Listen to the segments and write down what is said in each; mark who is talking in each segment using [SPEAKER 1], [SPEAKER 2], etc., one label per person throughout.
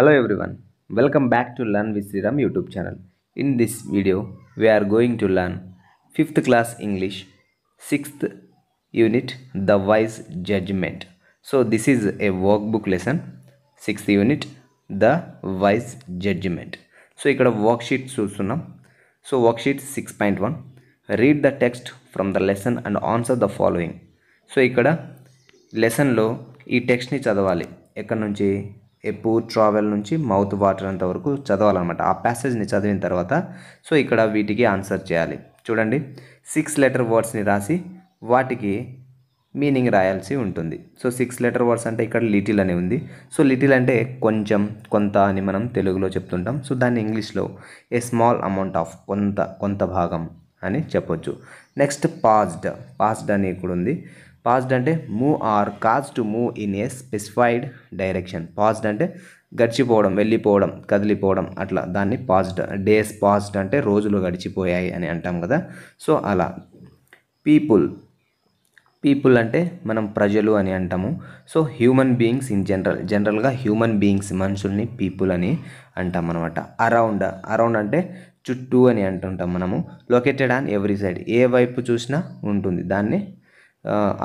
[SPEAKER 1] Hello everyone welcome back to learn with Sriram YouTube channel in this video we are going to learn fifth class English sixth unit the wise judgement so this is a work book lesson sixth unit the wise judgement so ఇక్కడ work sheet చూస్తున్నాం. So work sheet six point one read the text from the lesson and answer the following so ఇక్కడ లెసన్లో ఈ టెక్స్ట్ని చదవాలి. ఎక్కడి నుంచి? A poor travel నుంచి మౌత్ వాటర్ అంత వరకు చదవాలన్నమాట. ఆ ప్యాసేజ్ని చదివిన తర్వాత సో ఇక్కడ వీటికి ఆన్సర్ చేయాలి. చూడండి సిక్స్ లెటర్ వర్డ్స్ని రాసి వాటికి మీనింగ్ రాయాల్సి ఉంటుంది. సో సిక్స్ లెటర్ వర్డ్స్ అంటే ఇక్కడ లిటిల్ అని ఉంది. సో లిటిల్ అంటే కొంచెం కొంత అని మనం తెలుగులో చెప్తుంటాం. సో దాన్ని ఇంగ్లీష్లో ఏ స్మాల్ అమౌంట్ ఆఫ్ కొంత కొంత భాగం అని చెప్పొచ్చు. నెక్స్ట్ పాస్డ్ పాస్డ్ అని ఇక్కడ ఉంది. పాస్డ్ అంటే move or cause to move in a specified direction. Passed అంటే గడిచిపోవడం వెళ్ళిపోవడం కదిలిపోవడం అట్లా. దాన్ని పాస్డ్ డేస్ పాస్డ్ అంటే రోజులు గడిచిపోయాయి అని అంటాం కదా. సో అలా. పీపుల్. పీపుల్ అంటే మనం ప్రజలు అని అంటాము. So human beings in general. జనరల్గా హ్యూమన్ బీయింగ్స్ మనుషుల్ని పీపుల్ అని అంటాం అనమాట అరౌండ్. అరౌండ్ అంటే చుట్టూ అని అంటుంటాం మనము. Located on every side. ఏ వైపు చూసినా ఉంటుంది. దాన్ని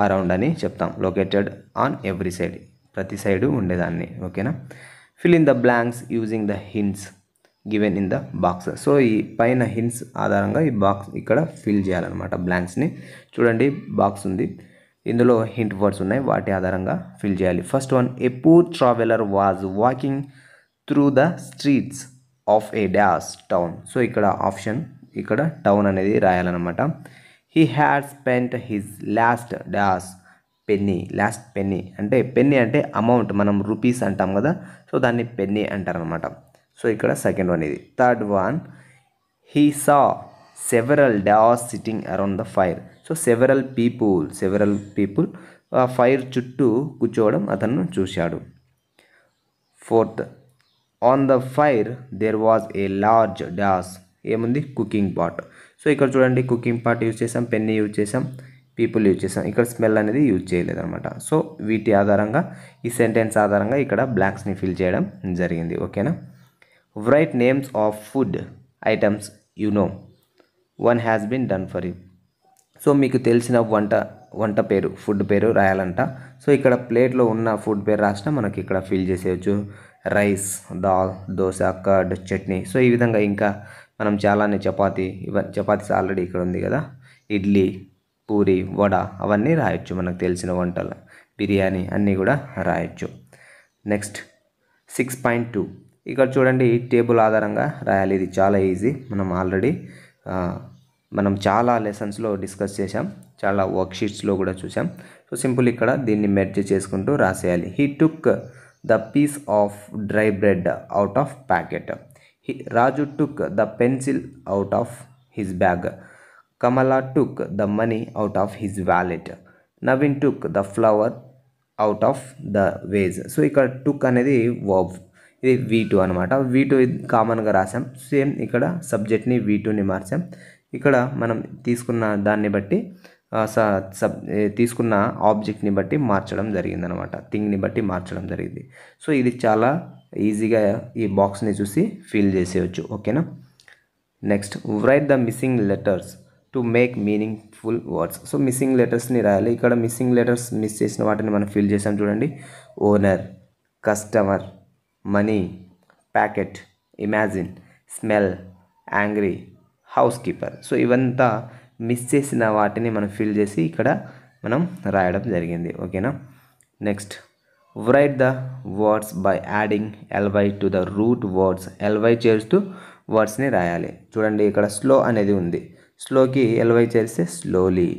[SPEAKER 1] అరౌండ్ అని చెప్తాం. లొకేటెడ్ ఆన్ ఎవ్రీ సైడ్ ప్రతి సైడు ఉండేదాన్ని. ఓకేనా fill in the blanks using the hints given in the box so ఈ పైన హింట్స్ ఆధారంగా ఈ బాక్స్ ఇక్కడ ఫిల్ చేయాలన్నమాట. బ్లాంక్స్ని చూడండి బాక్స్ ఉంది. ఇందులో హింట్ వర్డ్స్ ఉన్నాయి. వాటి ఆధారంగా ఫిల్ చేయాలి. First one a poor traveller was walking through the streets of a dash town so ఇక్కడ ఆప్షన్ ఇక్కడ టౌన్ అనేది రాయాలన్నమాట. He had spent his last dash penny last penny అంటే పెన్నీ అంటే అమౌంట్ మనం రూపీస్ అంటాం కదా. సో దాన్ని పెన్నీ అంటారనమాట సో ఇక్కడ సెకండ్ వన్ ఇది. Third one he saw several dash sitting around the fire so several people several people ఆ ఫైర్ చుట్టూ కూర్చోవడం అతను చూశాడు. Fourth on the fire there was a large dash ఏముంది? కుకింగ్ పాట్ సో ఇక్కడ చూడండి కుకింగ్ పార్ట్ యూజ్ చేసాం pen use చేసాం పీపుల్ యూజ్ చేసాం. ఇక్కడ స్మెల్ అనేది యూజ్ చేయలేదు అనమాట సో వీటి ఆధారంగా ఈ సెంటెన్స్ ఆధారంగా ఇక్కడ బ్లాంక్స్ని ఫిల్ చేయడం జరిగింది. ఓకేనా? Write names of food items you know one has been done for you so మీకు తెలిసిన వంట వంట పేరు ఫుడ్ పేరు రాయాలంట. సో ఇక్కడ ప్లేట్లో ఉన్న ఫుడ్ పేరు రాసినా మనకి ఇక్కడ ఫిల్ చేసేయచ్చు. Rice dal dosa curd chutney. So ఈ విధంగా ఇంకా మనం చాలానే చపాతి ఇవ చపాతీస్ ఆల్రెడీ ఇక్కడ ఉంది కదా. ఇడ్లీ పూరి వడ అవన్నీ రాయొచ్చు మనకు తెలిసిన వంటలు. బిర్యానీ అన్నీ కూడా రాయొచ్చు. Next six point two. ఇక్కడ చూడండి టేబుల్ ఆధారంగా రాయాలి. ఇది చాలా ఈజీ. మనం ఆల్రెడీ మనం చాలా లెసన్స్లో డిస్కస్ చేసాం చాలా వర్క్షీట్స్లో కూడా చూసాం సో సింపుల్ ఇక్కడ దీన్ని మెర్జ్ చేసుకుంటూ రాసేయాలి. He took the piece of dry bread out of packet Raju took the pencil out of his bag Kamala took the money out of his wallet Naveen took the flower out of the vase so ఇక్కడ took అనేది verb ఇది V two అనమాట V two కామన్గా రాసాం. Same ఇక్కడ సబ్జెక్ట్ని we టూని మార్చాం. ఇక్కడ మనం తీసుకున్న దాన్ని బట్టి సబ్ తీసుకున్న ఆబ్జెక్ట్ని బట్టి మార్చడం జరిగిందనమాట. థింగ్ని బట్టి మార్చడం జరిగింది. సో ఇది చాలా ఈజీగా ఈ బాక్స్ని చూసి ఫిల్ చేసేయచ్చు. ఓకేనా? Next write the missing letters to make meaningful words so missing లెటర్స్ని రాయాలి. ఇక్కడ మిస్సింగ్ లెటర్స్ మిస్ చేసిన వాటిని మనం ఫిల్ చేసాం చూడండి. Owner customer money packet imagine smell angry house keeper so ఇవంతా మిస్ చేసిన వాటిని మనం ఫిల్ చేసి ఇక్కడ మనం రాయడం జరిగింది. ఓకేనా next write the words by adding L Y to the root words L Y చేస్తూ వర్డ్స్ని రాయాలి. చూడండి ఇక్కడ స్లో అనేది ఉంది. స్లోకి ఎల్వై చేస్తే స్లోలీ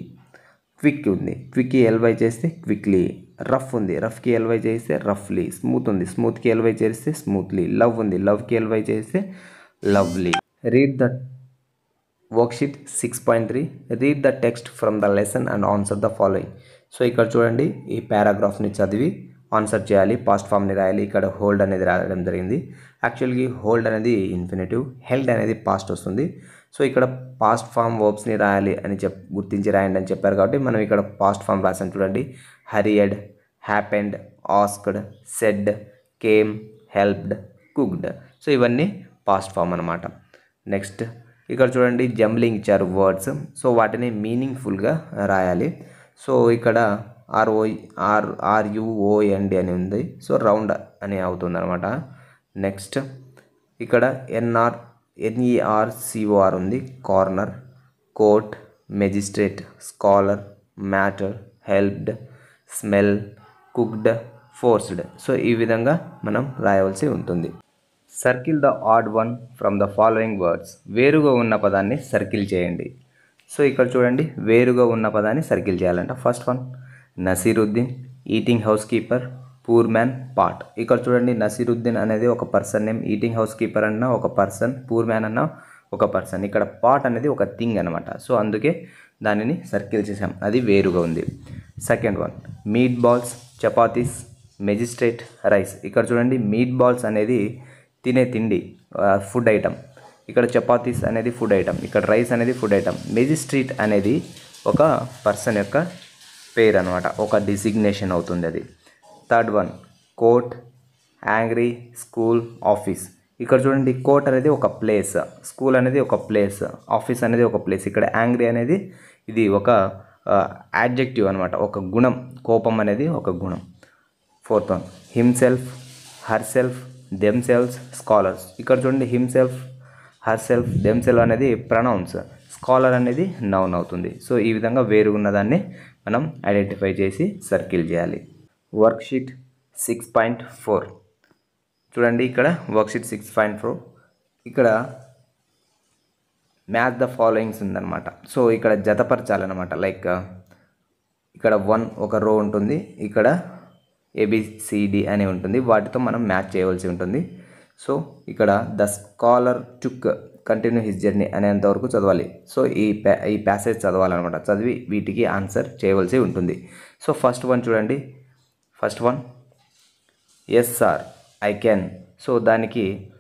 [SPEAKER 1] క్విక్ ఉంది. క్విక్కి ఎల్వై చేస్తే క్విక్లీ రఫ్ ఉంది. రఫ్కి ఎల్వై చేస్తే రఫ్లీ స్మూత్ ఉంది. స్మూత్కి ఎల్వై చేస్తే స్మూత్లీ లవ్ ఉంది. లవ్కి ఎల్వై చేస్తే lovely read the worksheet six point three read the text from the lesson and answer the following so ఇక్కడ చూడండి ఈ పారాగ్రాఫ్ని చదివి ఆన్సర్ చేయాలి. పాస్ట్ ఫామ్ని రాయాలి. ఇక్కడ హోల్డ్ అనేది రాయడం జరిగింది. యాక్చువల్గా హోల్డ్ అనేది ఇన్ఫినిటివ్ హెల్డ్ అనేది పాస్ట్ వస్తుంది. సో ఇక్కడ పాస్ట్ ఫామ్ వర్బ్స్ని రాయాలి అని చెప్ గుర్తించి రాయండి అని చెప్పారు కాబట్టి మనం ఇక్కడ పాస్ట్ ఫామ్ రాసాం. చూడండి. Hurried happened asked said came helped cooked so ఇవన్నీ పాస్ట్ ఫామ్ అనమాట నెక్స్ట్ ఇక్కడ చూడండి జంబ్లింగ్ ఇచ్చారు వర్డ్స్ సో వాటిని మీనింగ్ఫుల్గా రాయాలి. సో ఇక్కడ ఆర్ఓ ఆర్ ఆర్యుఓఎన్డి అని ఉంది. సో రౌండ్ అని అవుతుంది అనమాట నెక్స్ట్ ఇక్కడ N R N E R C O R ఉంది. Corner court magistrate scholar matter helped smell cooked forced so ఈ విధంగా మనం రాయవలసి ఉంటుంది. Circle the odd one from the following words. వేరుగా ఉన్న పదాన్ని సర్కిల్ చేయండి. సో ఇక్కడ చూడండి వేరుగా ఉన్న పదాన్ని సర్కిల్ చేయాలంట. First one Nasiruddin eating house keeper poor man pot. ఇక్కడ చూడండి నసీరుద్దీన్ అనేది ఒక person name eating house keeper అన్న ఒక పర్సన్ పూర్ మ్యాన్ అన్న ఒక పర్సన్. ఇక్కడ పాట్ అనేది ఒక థింగ్ అనమాట సో అందుకే దానిని సర్కిల్ చేసాం అది వేరుగా ఉంది. Second one meat balls chapatis magistrate rice. ఇక్కడ చూడండి మీట్ బాల్స్ అనేది తినే తిండి ఫుడ్ ఐటమ్ ఇక్కడ చపాతీస్ అనేది ఫుడ్ ఐటమ్ ఇక్కడ రైస్ అనేది ఫుడ్ ఐటమ్ మెజిస్ట్రేట్ అనేది ఒక పర్సన్ యొక్క పేరు అనమాట ఒక డిసిగ్నేషన్ అవుతుంది అది. Third one court angry school office ఇక్కడ చూడండి కోర్ట్ అనేది ఒక ప్లేస్ స్కూల్ అనేది ఒక ప్లేస్ ఆఫీస్ అనేది ఒక ప్లేస్ ఇక్కడ యాంగ్రీ అనేది ఇది ఒక యాడ్జెక్టివ్ అనమాట ఒక గుణం కోపం అనేది ఒక గుణం. Fourth one himself herself themselves scholars ఇక్కడ చూడండి himself herself themself అనేది ప్రనౌన్స్ స్కాలర్ అనేది నౌన్ అవుతుంది. సో ఈ విధంగా వేరు ఉన్నదాన్ని మనం ఐడెంటిఫై చేసి సర్కిల్ చేయాలి. వర్క్షీట్ సిక్స్ పాయింట్ ఫోర్ చూడండి ఇక్కడ వర్క్షీట్ సిక్స్ పాయింట్ ఫోర్ ఇక్కడ మ్యాచ్ ద ఫాలోయింగ్స్ ఉందన్నమాట. సో ఇక్కడ జతపరచాలన్నమాట. లైక్ ఇక్కడ వన్ ఒక రో ఉంటుంది. ఇక్కడ ఏబిసిడి అని ఉంటుంది. వాటితో మనం మ్యాచ్ చేయవలసి ఉంటుంది. సో ఇక్కడ the scholar took continue his journey అనేంత వరకు చదవాలి. సో ఈ ప్యా ఈ ప్యాసేజ్ చదవాలన్నమాట. చదివి వీటికి ఆన్సర్ చేయవలసి ఉంటుంది. సో ఫస్ట్ వన్ చూడండి. First one. Yes sir I can so దానికి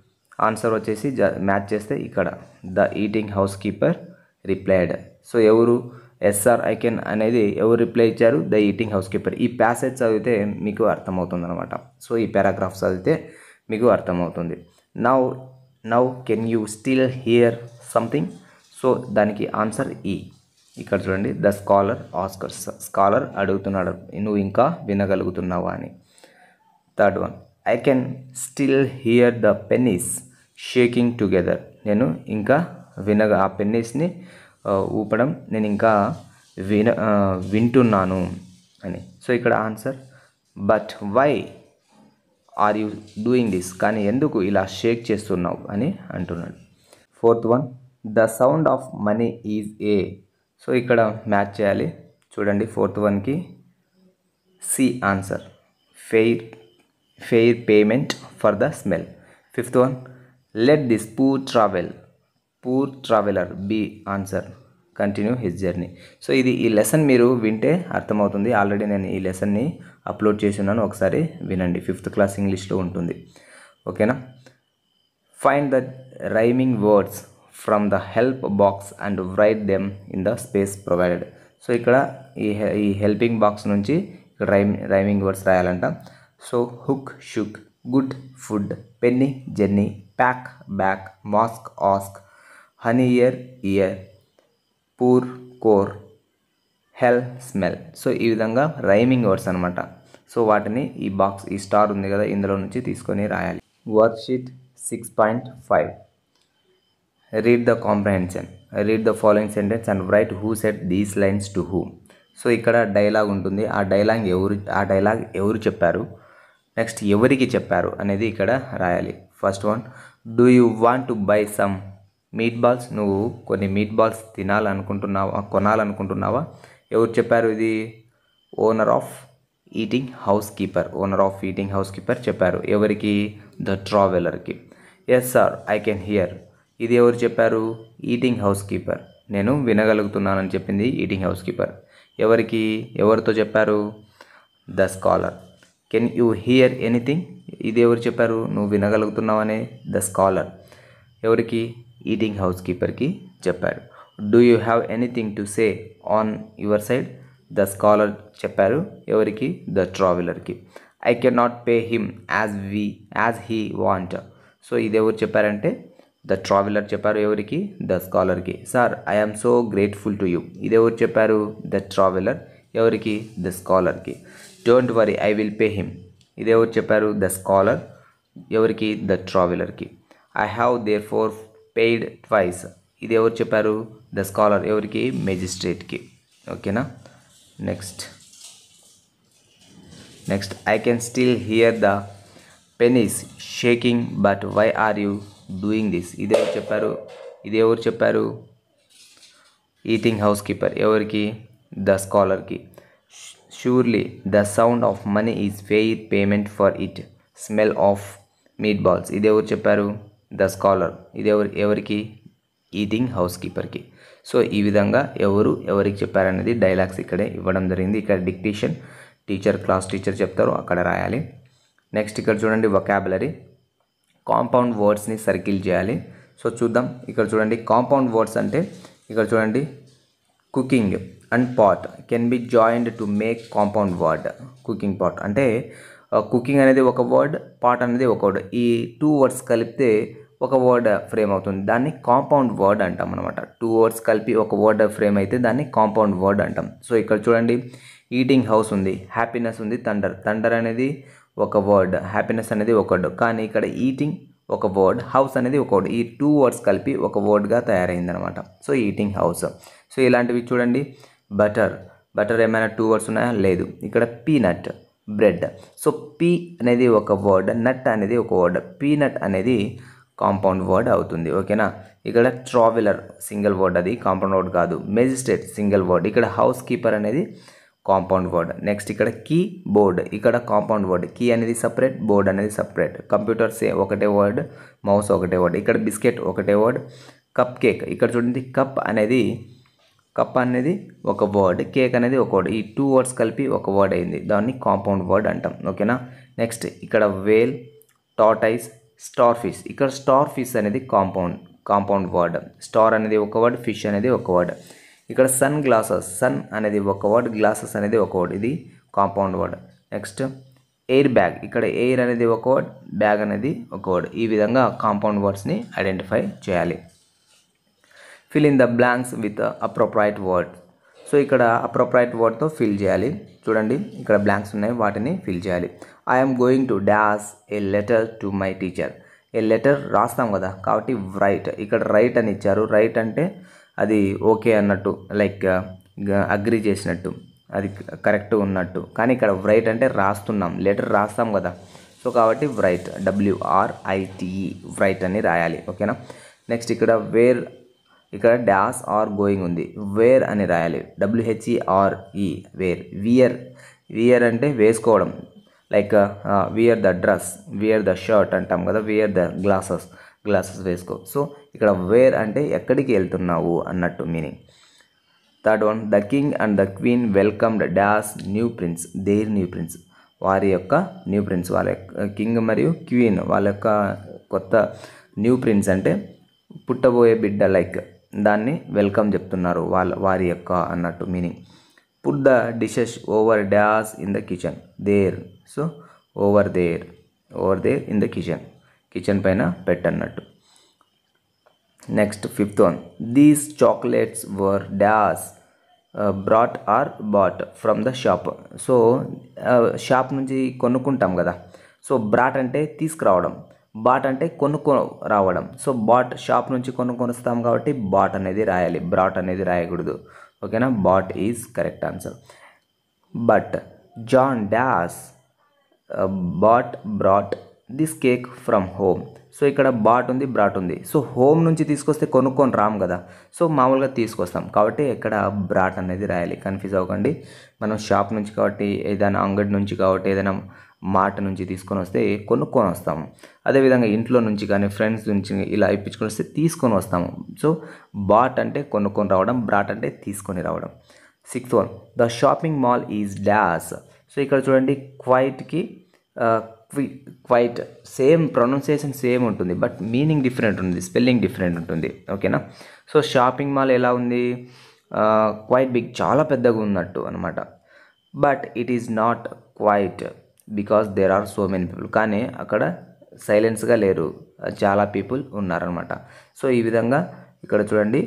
[SPEAKER 1] ఆన్సర్ వచ్చేసి జ మ్యాచ్ చేస్తే ఇక్కడ the eating house keeper replied. So ఎవరు ఎస్ఆర్ ఐ కెన్ అనేది ఎవరు రిప్లై ఇచ్చారు? ద ఈటింగ్ హౌస్ కీపర్ ఈ ప్యాసేజ్ చదివితే మీకు అర్థమవుతుంది అనమాట సో ఈ పారాగ్రాఫ్ చదివితే మీకు అర్థమవుతుంది. Now now can you still hear something so దానికి ఆన్సర్ ఈ e. ఇక్కడ చూడండి. ద స్కాలర్ ఆస్కర్స్ స్కాలర్ అడుగుతున్నాడు. నువ్వు ఇంకా వినగలుగుతున్నావా? అని. Third one I can still hear the pennies shaking together నేను ఇంకా వినగ ఆ పెన్నీస్ని ఊపడం నేను ఇంకా విన వింటున్నాను అని. సో ఇక్కడ answer but why are you doing this? కానీ ఎందుకు ఇలా షేక్ చేస్తున్నావు? అని అంటున్నాడు. Fourth one the sound of money is a. So ఇక్కడ మ్యాచ్ చేయాలి. చూడండి ఫోర్త్ వన్కి C answer. Fair fair payment for the smell. Fifth one let this poor travel. Poor traveller B answer. Continue his journey. So ఇది ఈ lesson మీరు వింటే అర్థమవుతుంది. Already నేను ఈ లెసన్ని అప్లోడ్ చేసి ఉన్నాను. ఒకసారి వినండి. ఫిఫ్త్ క్లాస్ ఇంగ్లీష్లో ఉంటుంది. ఓకేనా? Find the rhyming words from the help box and write them in the space provided so ఇక్కడ ఈ ఈ హెల్పింగ్ బాక్స్ నుంచి ఇక్కడ rhyme rhyming words రాయాలంట. So hook shook good food penny Jenny pack back mask ask honey ear year poor core hell smell so ఈ విధంగా rhyming words అనమాట so వాటిని ఈ బాక్స్ ఈ స్టార్ ఉంది కదా ఇందులో నుంచి తీసుకొని రాయాలి. Worksheet six point five read the comprehension read the following sentence and write who said these lines to who so ఇక్కడ డైలాగ్ ఉంటుంది. ఆ డైలాగ్ ఎవరు ఆ డైలాగ్ ఎవరు చెప్పారు? నెక్స్ట్ ఎవరికి చెప్పారు అనేది ఇక్కడ రాయాలి. First one do you want to buy some meat balls నువ్వు కొన్ని మీట్ బాల్స్ తినాలనుకుంటున్నావా కొనాలనుకుంటున్నావా? ఎవరు చెప్పారు ఇది? Owner of eating house keeper owner of eating house keeper చెప్పారు. ఎవరికి? The ట్రావెలర్కి yes sir I can hear ఇది ఎవరు చెప్పారు? ఈటింగ్ హౌస్ కీపర్ నేను వినగలుగుతున్నానని చెప్పింది ఈటింగ్ హౌస్ కీపర్ ఎవరికి? ఎవరితో చెప్పారు? The scholar can you hear anything ఇది ఎవరు చెప్పారు? నువ్వు వినగలుగుతున్నావనే? ద స్కాలర్ ఎవరికి? ఈటింగ్ హౌస్ కీపర్కి చెప్పారు. Do you have anything to say on your side the scholar చెప్పారు ఎవరికి? The ట్రావెలర్కి I can not pay him as we as he want so ఇది ఎవరు చెప్పారంటే? ద ట్రావెలర్ చెప్పారు ఎవరికి? The స్కాలర్కి sir I'm so grateful to you ఇది ఎవరు చెప్పారు? ద ట్రావెలర్ ఎవరికి? The స్కాలర్కి don't worry I will pay him ఇది ఎవరు చెప్పారు? ద స్కాలర్ ఎవరికి? The ట్రావెలర్కి I have therefore paid twice ఇది ఎవరు చెప్పారు? ద స్కాలర్ ఎవరికి? మెజిస్ట్రేట్కి ఓకేనా next next I can still hear the pennies shaking but why are you doing this ఇది ఎవరు చెప్పారు? ఇది ఎవరు చెప్పారు? ఈటింగ్ హౌస్ కీపర్ ఎవరికి? The స్కాలర్కి surely the sound of money is fair payment for it smell of meat balls ఇది ఎవరు చెప్పారు? The scholar. ఇది ఎవరి ఎవరికి? ఈటింగ్ హౌస్ కీపర్కి సో ఈ విధంగా ఎవరు ఎవరికి చెప్పారనేది డైలాగ్స్ ఇక్కడే ఇవ్వడం జరిగింది. ఇక్కడ డిక్టేషన్ టీచర్ క్లాస్ టీచర్ చెప్తారు అక్కడ రాయాలి. నెక్స్ట్ ఇక్కడ చూడండి వొకాబులరీ కాంపౌండ్ వర్డ్స్ని సర్కిల్ చేయాలి. సో చూద్దాం. ఇక్కడ చూడండి కాంపౌండ్ వర్డ్స్ అంటే ఇక్కడ చూడండి cooking and pot. Can be joined to make compound word. Cooking pot. అంటే కుకింగ్ అనేది ఒక వర్డ్ పాట్ అనేది ఒక వర్డ్ ఈ టూ వర్డ్స్ కలిపితే ఒక వర్డ్ ఫ్రేమ్ అవుతుంది. దాన్ని కాంపౌండ్ వర్డ్ అంటాం అనమాట టూ వర్డ్స్ కలిపి ఒక వర్డ్ ఫ్రేమ్ అయితే దాన్ని కాంపౌండ్ వర్డ్ అంటాం. సో ఇక్కడ చూడండి. ఈటింగ్ హౌస్ ఉంది. హ్యాపీనెస్ ఉంది. థండర్ థండర్ అనేది ఒక వర్డ్ హ్యాపీనెస్ అనేది ఒక వర్డ్ కానీ ఇక్కడ ఈటింగ్ ఒక వర్డ్ హౌస్ అనేది ఒక వర్డ్ ఈ టూ వర్డ్స్ కలిపి ఒక వర్డ్గా తయారైంది అనమాట సో ఈటింగ్ హౌస్ సో ఇలాంటివి చూడండి. బటర్ బటర్ ఏమైనా టూ వర్డ్స్ ఉన్నాయా? లేదు. ఇక్కడ పీనట్ బ్రెడ్. సో పీ అనేది ఒక వర్డ్ నట్ అనేది ఒక వర్డ్. పీనట్ అనేది కాంపౌండ్ వర్డ్ అవుతుంది ఓకేనా? ఇక్కడ ట్రావెలర్ సింగిల్ వర్డ్ అది కాంపౌండ్ వర్డ్ కాదు. Magistrate single word. ఇక్కడ హౌస్ కీపర్ అనేది కాంపౌండ్ వర్డ్. నెక్స్ట్ ఇక్కడ కీ బోర్డ్ ఇక్కడ కాంపౌండ్ వర్డ్. కీ అనేది సపరేట్ బోర్డ్ అనేది సపరేట్ కంప్యూటర్ సే ఒకటే వర్డ్ మౌస్ ఒకటే వర్డ్. ఇక్కడ బిస్కెట్ ఒకటే వర్డ్. కప్ కేక్ ఇక్కడ చూడండి కప్ అనేది కప్ అనేది ఒక వర్డ్ కేక్ అనేది ఒక వర్డ్. ఈ టూ వర్డ్స్ కలిపి ఒక వర్డ్ అయింది. దాన్ని కాంపౌండ్ వర్డ్ అంటాం. ఓకేనా? నెక్స్ట్ ఇక్కడ వేల్ టాటైస్ స్టార్ ఫిష్ ఇక్కడ స్టార్ ఫిష్ అనేది కాంపౌండ్ కాంపౌండ్ వర్డ్. స్టార్ అనేది ఒక వర్డ్ ఫిష్ అనేది ఒక వర్డ్. ఇక్కడ సన్ గ్లాసెస్ సన్ అనేది ఒక వర్డ్ గ్లాసెస్ అనేది ఒక వర్డ్. ఇది compound word. Next air bag. ఇక్కడ ఎయిర్ అనేది ఒక వర్డ్ బ్యాగ్ అనేది ఒక వర్డ్. ఈ విధంగా కాంపౌండ్ వర్డ్స్ని ఐడెంటిఫై చేయాలి. Fill in the blanks with appropriate word so ఇక్కడ అప్రోప్రైట్ వర్డ్తో ఫిల్ చేయాలి. చూడండి ఇక్కడ బ్లాంక్స్ ఉన్నాయి వాటిని ఫిల్ చేయాలి. I'm going to dash a letter to my teacher a letter రాస్తాం కదా కాబట్టి రైట్ ఇక్కడ రైట్ అని ఇచ్చారు. రైట్ అంటే అది ఓకే అన్నట్టు లైక్ అగ్రి uh, చేసినట్టు అది కరెక్ట్ ఉన్నట్టు. కానీ ఇక్కడ రైట్ అంటే రాస్తున్నాం లెటర్ రాస్తాం కదా. సో కాబట్టి రైట్ డబ్ల్యూఆర్ఐటిఈ రైట్ అని రాయాలి ఓకేనా నెక్స్ట్ ఇక్కడ వేర్ ఇక్కడ డాష్ ఆర్ గోయింగ్ ఉంది. వేర్ అని రాయాలి. W H E R E where. Wear. Wear అంటే వేసుకోవడం. Like wear the dress wear the shirt అంటాం కదా వియర్ ద గ్లాసెస్ గ్లాసెస్ వేసుకో. సో ఇక్కడ వేర్ అంటే ఎక్కడికి వెళ్తున్నావు అన్నట్టు meaning. Third one the king and the queen welcomed dash new prince their new prince. వారి యొక్క న్యూ ప్రిన్స్ వాళ్ళ యొక్క కింగ్ మరియు క్వీన్ వాళ్ళ యొక్క కొత్త న్యూ ప్రిన్స్ అంటే పుట్టబోయే బిడ్డ లైక్ దాన్ని వెల్కమ్ చెప్తున్నారు వాళ్ళ వారి యొక్క అన్నట్టు meaning put the dishes over dash in the kitchen there so over there over there in the kitchen kitchen పైన పెట్టన్నట్టు. Next fifth one these chocolates were dash brought or bought from the shop so shop నుంచి కొనుక్కుంటాం కదా. So brought అంటే తీసుకురావడం. Bat అంటే కొనుక్కో రావడం. So bought shop నుంచి కొనుక్కొని వస్తాం కాబట్టి బాట్ అనేది రాయాలి. బ్రాట్ అనేది రాయకూడదు. ఓకేనా? Bought is correct answer. But John dash bought brought this cake from home. So ఇక్కడ బాట్ ఉంది బ్రాట్ ఉంది. సో హోమ్ నుంచి తీసుకొస్తే కొనుక్కొని రాము కదా. సో మామూలుగా తీసుకొస్తాం. కాబట్టి ఇక్కడ బ్రాట్ అనేది రాయాలి. కన్ఫ్యూజ్ అవ్వకండి. మనం షాప్ నుంచి కాబట్టి ఏదైనా అంగడి నుంచి కాబట్టి ఏదైనా మాట నుంచి తీసుకొని వస్తే కొనుక్కొని వస్తాము. అదేవిధంగా ఇంట్లో నుంచి కానీ ఫ్రెండ్స్ నుంచి ఇలా ఇప్పించుకొని వస్తే తీసుకొని వస్తాము. సో బాట్ అంటే కొనుక్కొని రావడం బ్రాట్ అంటే తీసుకొని రావడం. Sixth one the shopping mall is dash so ఇక్కడ చూడండి క్వైట్కి క్వైట్ సేమ్ ప్రొనౌన్సియేషన్ సేమ్ ఉంటుంది. బట్ మీనింగ్ డిఫరెంట్ ఉంది స్పెల్లింగ్ డిఫరెంట్ ఉంటుంది. ఓకేనా సో షాపింగ్ మాల్ ఎలా ఉంది? క్వైట్ బిగ్ చాలా పెద్దగా ఉన్నట్టు అనమాట but it is not quite because there are so many people కానీ అక్కడ సైలెన్స్గా లేరు. చాలా పీపుల్ ఉన్నారనమాట సో ఈ విధంగా ఇక్కడ చూడండి.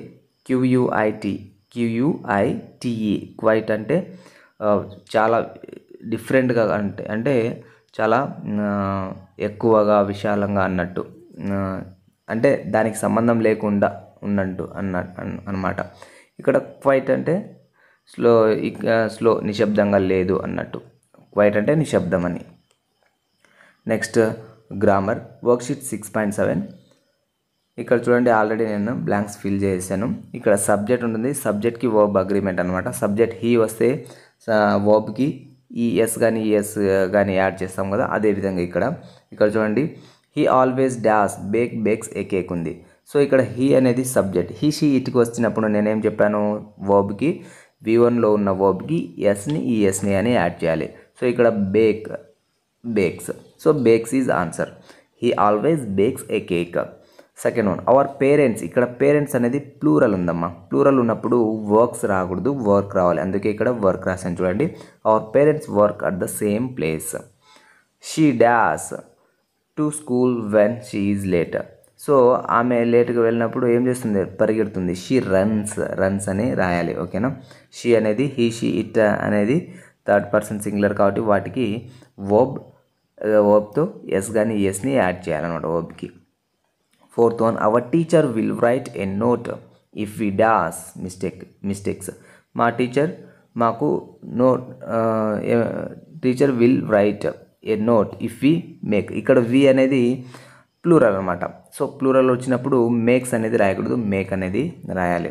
[SPEAKER 1] క్యూయుఐటి క్యూయుఐటిఈ క్వైట్ అంటే uh, చాలా డిఫరెంట్గా అంటే అంటే చాలా uh, ఎక్కువగా విశాలంగా అన్నట్టు uh, అంటే దానికి సంబంధం లేకుండా ఉన్నట్టు అన్న అనమాట అన్నమాట. ఇక్కడ క్వైట్ అంటే స్లో ఇక స్లో నిశ్శబ్దంగా లేదు అన్నట్టు. క్వైట్ అంటే నిశ్శబ్దం అని. Next grammar worksheet six point seven ఇక్కడ చూడండి ఆల్రెడీ నేను బ్లాంక్స్ ఫిల్ చేశాను. ఇక్కడ సబ్జెక్ట్ ఉంటుంది సబ్జెక్ట్కి వర్బ్ అగ్రిమెంట్ అనమాట సబ్జెక్ట్ హీ వస్తే వర్బ్కి ఈఎస్ కానీ ఈఎస్ కానీ యాడ్ చేస్తాం కదా అదేవిధంగా ఇక్కడ. ఇక్కడ చూడండి he always dash bake bakes a cake ఉంది. సో ఇక్కడ హీ అనేది సబ్జెక్ట్ హీ షీ ఇటుకు వచ్చినప్పుడు నేనేం చెప్పాను? వర్బ్కి వి వన్లో ఉన్న వర్బ్కి ఎస్ని ఈఎస్ని అని యాడ్ చేయాలి. సో ఇక్కడ bake bakes so bakes is answer he always bakes a cake second one our parents ఇక్కడ పేరెంట్స్ అనేది ప్లూరల్ ఉందమ్మా. ప్లూరల్ ఉన్నప్పుడు వర్క్స్ రాకూడదు వర్క్ రావాలి. అందుకే ఇక్కడ వర్క్ రాసాను చూడండి. Our parents work at the same place she dash to school when she is late so ఆమె లేట్గా వెళ్ళినప్పుడు ఏం చేస్తుంది? పరిగెడుతుంది. షీ రన్స్ రన్స్ అని రాయాలి. ఓకేనా షీ అనేది హీ షీ ఇట్ అనేది థర్డ్ పర్సన్ సింగులర్ కాబట్టి వాటికి ఓబ్ ఓబ్తో ఎస్ కానీ ఎస్ని యాడ్ చేయాలన్నమాట ఓబ్కి. Fourth one our teacher will write a note if we dash mistake mistakes. మా టీచర్ మాకు note teacher will write a note if we make. ఇక్కడ వి అనేది ప్లూరల్ అనమాట సో ప్లూరల్ వచ్చినప్పుడు మేక్స్ అనేది రాయకూడదు మేక్ అనేది రాయాలి.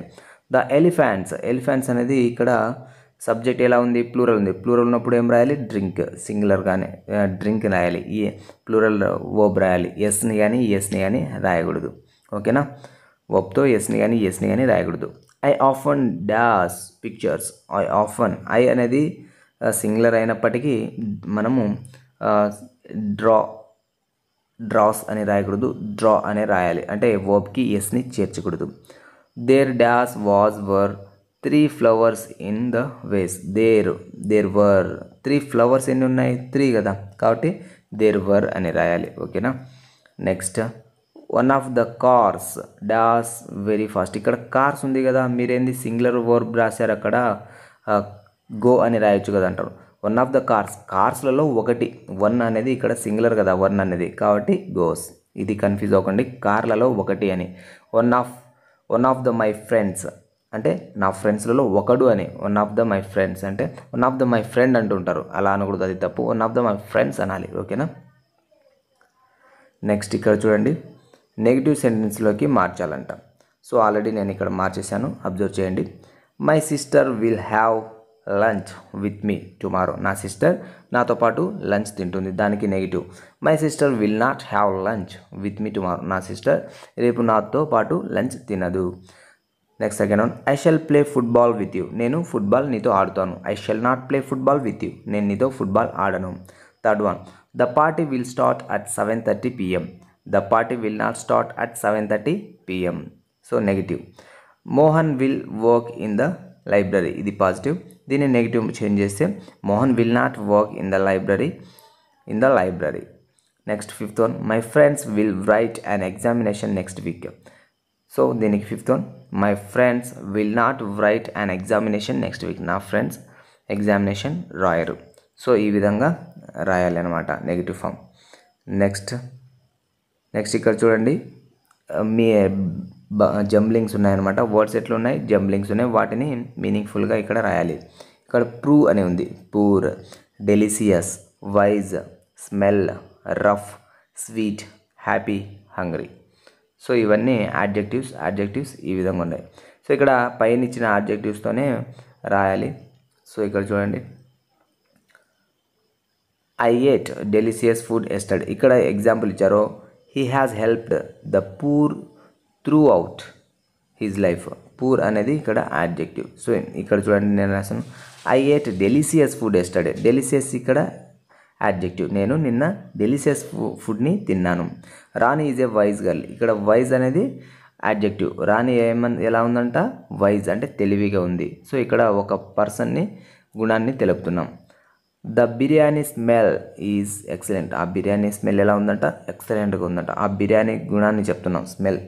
[SPEAKER 1] ద ఎలిఫాంట్స్ ఎలిఫాన్స్ అనేది ఇక్కడ సబ్జెక్ట్ ఎలా ఉంది? ప్లూరల్ ఉంది. ప్లూరల్ ఉన్నప్పుడు ఏం రాయాలి? డ్రింక్ సింగులర్ కానీ డ్రింక్ రాయాలి. ఈ ప్లూరల్ ఓబ్ రాయాలి. ఎస్ని కానీ ఎస్ని కానీ రాయకూడదు. ఓకేనా? ఓబ్తో ఎస్ని కానీ ఎస్ని కానీ రాయకూడదు. I often dash pictures I often I అనేది సింగులర్ అయినప్పటికీ మనము డ్రా డ్రాస్ అని రాయకూడదు. డ్రా అనే రాయాలి. అంటే ఓబ్కి ఎస్ని చేర్చకూడదు. There dash was were three flowers in the vase there there were three flowers ఎన్ని ఉన్నాయి? త్రీ కదా. కాబట్టి దేర్ వర్ అని రాయాలి. ఓకేనా next one of the cars dash very fast ఇక్కడ కార్స్ ఉంది కదా. మీరేంది? సింగులర్ వర్బ్ రాశారు అక్కడ. గో అని రాయొచ్చు కదా అంటారు. వన్ ఆఫ్ ద కార్స్ కార్స్లలో ఒకటి. వన్ అనేది ఇక్కడ సింగులర్ కదా. వన్ అనేది. కాబట్టి గోస్ ఇది కన్ఫ్యూజ్ అవ్వకండి. కార్లలో ఒకటి అని. One of one of the my friends అంటే నా ఫ్రెండ్స్లలో ఒకడు అని one of the my friends అంటే one of the my friend అంటుంటారు. అలా అనకూడదు అది తప్పు. One of the my friends అనాలి ఓకేనా? నెక్స్ట్ ఇక్కడ చూడండి. నెగిటివ్ సెంటెన్స్లోకి మార్చాలంట. సో ఆల్రెడీ నేను ఇక్కడ మార్చేశాను. అబ్జర్వ్ చేయండి. My sister will have lunch with me tomorrow నా సిస్టర్ నాతో పాటు లంచ్ తింటుంది. దానికి negative my sister will not have lunch with me tomorrow నా సిస్టర్ రేపు నాతో పాటు లంచ్ తినదు. Next second one I shall play football with you నేను ఫుట్బాల్ నీతో ఆడుతాను. I shall not play football with you నేను నీతో football ఆడను. Third one the party will start at seven thirty PM the party will not start at seven thirty PM so negative Mohan will work in the library ఇది positive దీన్ని negative change చేస్తే Mohan will not work in the library in the library next fifth one my friends will write an examination next week so దీనికి fifth one my friends will not write and examination next week నా friends examination రాయరు. So ఈ విధంగా రాయాలి అనమాట negative form next next ఇక్కడ చూడండి. మీ జంబ్లింగ్స్ ఉన్నాయన్నమాట. వర్డ్స్ ఎట్లా ఉన్నాయి జంబ్లింగ్స్ ఉన్నాయి. వాటిని మీనింగ్ఫుల్గా ఇక్కడ రాయాలి. ఇక్కడ ప్రూ అని ఉంది. Poor delicious wise smell rough sweet happy hungry so ఇవన్నీ ఆడ్జెక్టివ్స్ ఆడ్జెక్టివ్స్ ఈ విధంగా ఉన్నాయి. సో ఇక్కడ పైన ఇచ్చిన ఆడ్జెక్టివ్స్తోనే రాయాలి. సో ఇక్కడ చూడండి. I ate delicious food yesterday ఇక్కడ ఎగ్జాంపుల్ ఇచ్చారో. He has helped the poor throughout his life poor అనేది ఇక్కడ ఆడ్జెక్టివ్ సో ఇక్కడ చూడండి నేను రాసాను I ate delicious food yesterday delicious ఇక్కడ యాడ్జెక్టివ్ నేను నిన్న డెలిసియస్ ఫుడ్ని తిన్నాను. Rani is a wise girl ఇక్కడ వైజ్ అనేది యాడ్జెక్టివ్ రాణి ఏమన్ ఎలా ఉందంట? వైజ్ అంటే తెలివిగా ఉంది. సో ఇక్కడ ఒక పర్సన్ని గుణాన్ని తెలుపుతున్నాం. The biryani smell is excellent ఆ బిర్యానీ స్మెల్ ఎలా ఉందంట? ఎక్సలెంట్గా ఉందంట. ఆ బిర్యానీ గుణాన్ని చెప్తున్నాం. Smell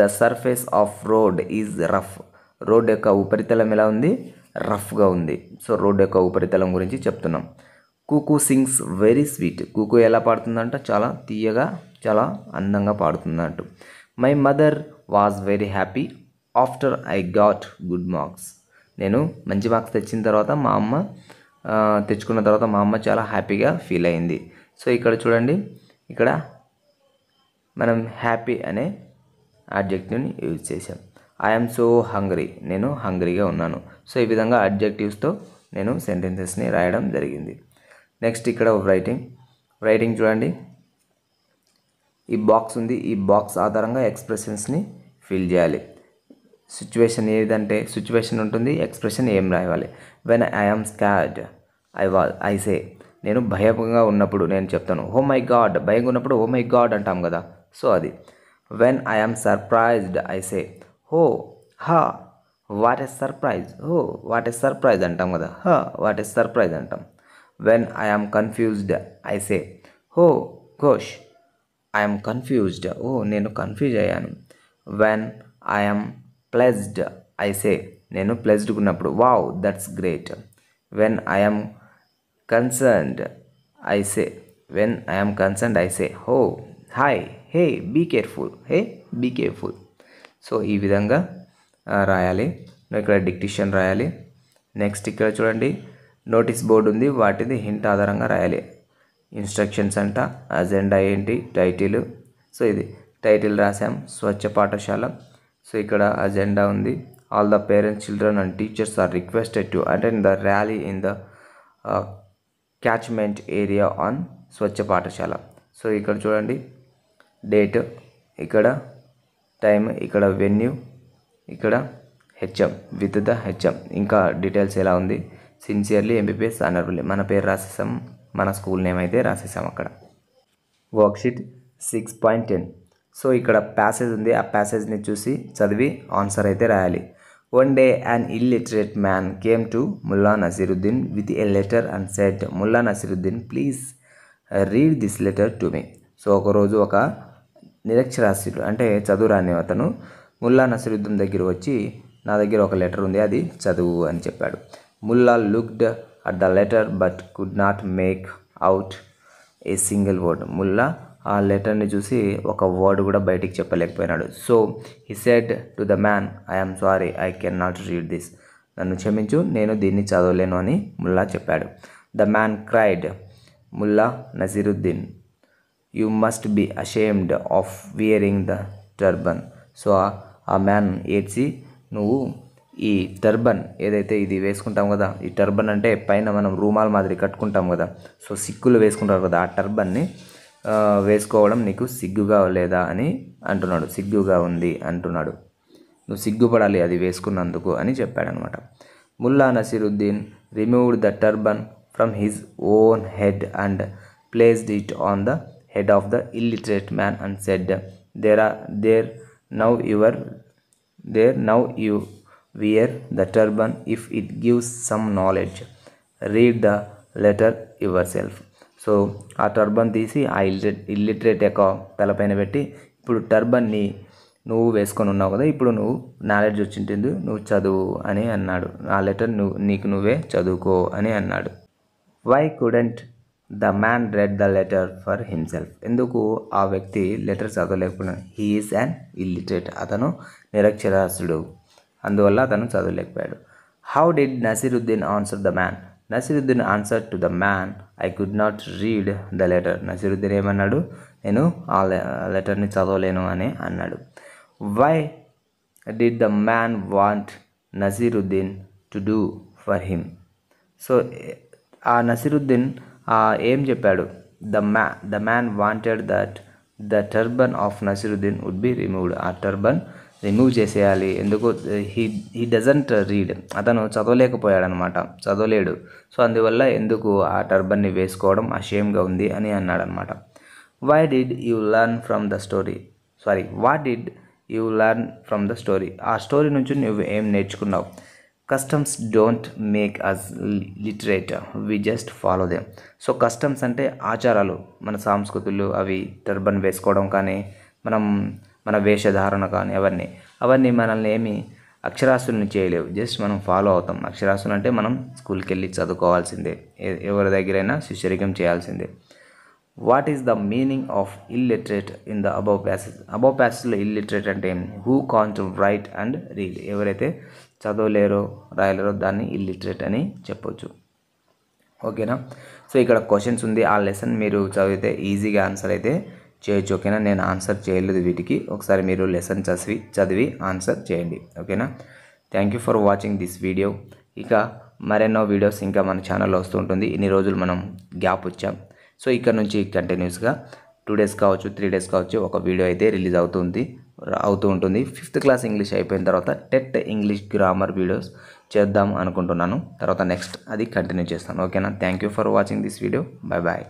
[SPEAKER 1] the surface of road is rough road యొక్క ఉపరితలం ఎలా ఉంది? రఫ్గా ఉంది. సో రోడ్ యొక్క ఉపరితలం గురించి చెప్తున్నాం. Cuckoo sings very sweet. Cuckoo ఎలా పాడుతుందంట? చాలా తీయగా చాలా అందంగా పాడుతుందంట. My mother was very happy after I got good marks నేను మంచి మార్క్స్ తెచ్చిన తర్వాత మా అమ్మ తెచ్చుకున్న తర్వాత మా అమ్మ చాలా హ్యాపీగా ఫీల్ అయింది. సో ఇక్కడ చూడండి. ఇక్కడ మనం హ్యాపీ అనే అడ్జెక్టివ్ని యూజ్ చేసాం ఐఎమ్ సో హంగ్రీ నేను హంగ్రీగా ఉన్నాను. సో ఈ విధంగా అడ్జెక్టివ్స్తో నేను సెంటెన్సెస్ని రాయడం జరిగింది. నెక్స్ట్ ఇక్కడ రైటింగ్ రైటింగ్ చూడండి. ఈ బాక్స్ ఉంది. ఈ బాక్స్ ఆధారంగా ఎక్స్ప్రెషన్స్ని ఫిల్ చేయాలి. సిచ్యువేషన్ ఏదంటే సిచ్యువేషన్ ఉంటుంది ఎక్స్ప్రెషన్ ఏం రాయాలి వెన్ ఐఎమ్ స్కాడ్ ఐ వా ఐ సే నేను భయంగా ఉన్నప్పుడు నేను చెప్తాను హో మై గాడ్ భయంగా ఉన్నప్పుడు హో మై గాడ్ అంటాం కదా. సో అది. When I'm surprised I say oh ha what is surprise oh what is surprise అంటాం కదా. హ వాట్ ఎస్ సర్ప్రైజ్ అంటాం. When I'm confused I say oh gosh I'm confused oh నేను confuse అయ్యాను. When I'm pleased I say నేను pleased ఉన్నప్పుడు wow that's great when I'm concerned I say when I'm concerned I say oh hi hey be careful hey be careful so ఈ విధంగా రాయాలి. ఇక్కడ డిక్టిషన్ రాయాలి. Next ఇక్కడ చూడండి. నోటీస్ బోర్డు ఉంది. వాటిని హింట్ ఆధారంగా రాయాలి. ఇన్స్ట్రక్షన్స్ అంట అజెండా ఏంటి టైటిల్ సో ఇది టైటిల్ రాసాం స్వచ్ఛ పాఠశాల. సో ఇక్కడ అజెండా ఉంది. All the parents children and teachers are requested to attend the rally in the catchment area on Swachh Pathashala. So ఇక్కడ చూడండి. డేట్ ఇక్కడ. టైం ఇక్కడ. వెన్యూ ఇక్కడ హెచ్ఎం విత్ ద హెచ్ఎం. ఇంకా డీటెయిల్స్ ఎలా ఉంది? సిన్సియర్లీ ఎంబీబీఎస్ అనర్వులే మన పేరు రాసేసాం మన స్కూల్ నేమ్ అయితే రాసేసాం అక్కడ. Worksheet six point ten so ఇక్కడ ప్యాసేజ్ ఉంది. ఆ ప్యాసేజ్ని చూసి చదివి ఆన్సర్ అయితే రాయాలి. One day an illiterate man came to Mulla Nasiruddin with a letter and said Mulla Nasiruddin please read this letter to me so ఒకరోజు ఒక నిరక్షరాస్యుడు అంటే చదువు రాని అతను ముల్లా నసరుద్దీన్ దగ్గర వచ్చి నా దగ్గర ఒక లెటర్ ఉంది అది చదువు అని చెప్పాడు. Mulla looked at the letter but could not make out a single word. Mulla ఆ లెటర్ని చూసి ఒక వర్డ్ కూడా బయటికి చెప్పలేకపోయినాడు. So he said to the man I'm sorry I can not read this. నన్ను క్షమించు నేను దీన్ని చదవలేను అని ముల్లా చెప్పాడు. The man cried Mulla Nasiruddin you must be ashamed of wearing the turban. So ఆ మ్యాన్ ఏడ్చి నువ్వు ఈ టర్బన్ ఏదైతే ఇది వేసుకుంటాం కదా ఈ టర్బన్ అంటే పైన మనం రూమాల్ మాదిరి కట్టుకుంటాం కదా సో సిక్కులు వేసుకుంటారు కదా ఆ టర్బన్ని వేసుకోవడం నీకు సిగ్గుగా లేదా అని అంటున్నాడు. సిగ్గుగా ఉంది అంటున్నాడు. నువ్వు సిగ్గుపడాలి అది వేసుకున్నందుకు అని చెప్పాడనమాట. Mulla Nasiruddin removed the turban from his own head and placed it on the head of the illiterate man and said there are there now your there now you wear the turban if it gives some knowledge read the letter yourself so ఆ turban తీసి ఆ illiterate illiterate యొక్క తలపైన పెట్టి ఇప్పుడు టర్బన్ని నువ్వు వేసుకొని ఉన్నావు కదా ఇప్పుడు నువ్వు నాలెడ్జ్ వచ్చింటుంది నువ్వు చదువు అని అన్నాడు. ఆ లెటర్ నువ్వు నీకు నువ్వే చదువుకో అని అన్నాడు. Why couldn't the man read the letter for himself. ఎందుకు ఆ వ్యక్తి లెటర్ చదవలేకపోయినాడు హీఈస్ అన్ ఇల్లిటరేట్ అతను నిరక్షరాస్యుడు. అందువల్ల అతను చదవలేకపోయాడు. How did Nasiruddin answer the man? Nasiruddin answer to the man I could not read the letter. Nasiruddin ఏమన్నాడు? నేను ఆ లెటర్ని చదవలేను అని అన్నాడు. Why did the man want Nasiruddin to do for him? So ఆ నసీరుద్దీన్ ఏం చెప్పాడు? The man the man wanted that the turban of Nasiruddin would be removed. ఆ టర్బన్ రిమూవ్ చేసేయాలి. ఎందుకు? He he doesn't read. అతను చదవలేకపోయాడనమాట. చదవలేడు. సో అందువల్ల ఎందుకు ఆ టర్బన్ని వేసుకోవడం అషేమ్గా ఉంది అని అన్నాడనమాట. Why did you learn from the story? Sorry what did you learn from the story? ఆ స్టోరీ నుంచి నువ్వు ఏం నేర్చుకున్నావు? Customs don't make us literate we just follow them so customs అంటే ఆచారాలు. మన సాంస్కృతులు అవి టర్బన్ వేసుకోవడం కానీ మనం మన వేషధారణ కానీ అవన్నీ. అవన్నీ మనల్ని ఏమి అక్షరాస్యుల్ని చేయలేవు. జస్ట్ మనం ఫాలో అవుతాం. అక్షరాస్యులు అంటే మనం స్కూల్కి వెళ్ళి చదువుకోవాల్సిందే ఎవరి దగ్గరైనా శిష్యరికం చేయాల్సిందే. What is the meaning of illiterate in the above passage above ప్యాసేజ్లో illiterate అంటే who can't write and read ఎవరైతే చదవలేరో రాయలేరో దాన్ని ఇల్లిటరేట్ అని చెప్పొచ్చు. ఓకేనా? సో ఇక్కడ క్వశ్చన్స్ ఉంది. ఆ లెసన్ మీరు చదివితే ఈజీగా ఆన్సర్ అయితే చేయొచ్చు ఓకేనా? నేను ఆన్సర్ చేయలేదు వీటికి. ఒకసారి మీరు లెసన్ చదివి చదివి ఆన్సర్ చేయండి ఓకేనా? Thank you for watching this video ఇక మరెన్నో వీడియోస్ ఇంకా మన ఛానల్లో వస్తుంటుంది ఇన్ని రోజులు మనం గ్యాప్ వచ్చాం. సో ఇక్కడ నుంచి కంటిన్యూస్గా టూ డేస్ కావచ్చు త్రీ డేస్ కావచ్చు ఒక వీడియో అయితే రిలీజ్ అవుతుంది. అవుతూ ఉంటుంది. ఫిఫ్త్ క్లాస్ ఇంగ్లీష్ అయిపోయిన తర్వాత టెట్ ఇంగ్లీష్ గ్రామర్ వీడియోస్ చేద్దాం అనుకుంటున్నాను. తర్వాత నెక్స్ట్ అది కంటిన్యూ చేస్తాను. ఓకేనా? Thank you for watching this video. Bye bye.